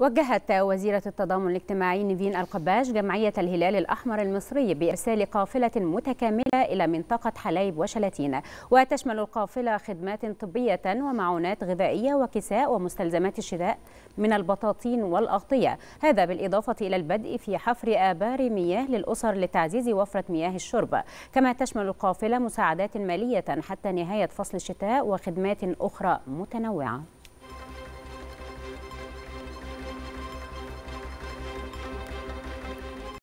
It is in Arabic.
وجهت وزيرة التضامن الاجتماعي نيفين القباش جمعية الهلال الأحمر المصري بإرسال قافلة متكاملة إلى منطقة حلايب وشلاتين. وتشمل القافلة خدمات طبية ومعونات غذائية وكساء ومستلزمات الشتاء من البطاطين والأغطية. هذا بالإضافة إلى البدء في حفر آبار مياه للأسر لتعزيز وفرة مياه الشرب. كما تشمل القافلة مساعدات مالية حتى نهاية فصل الشتاء وخدمات أخرى متنوعة.